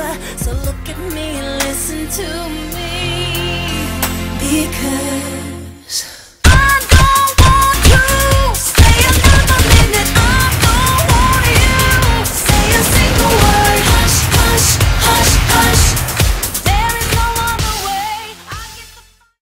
over. So look at me.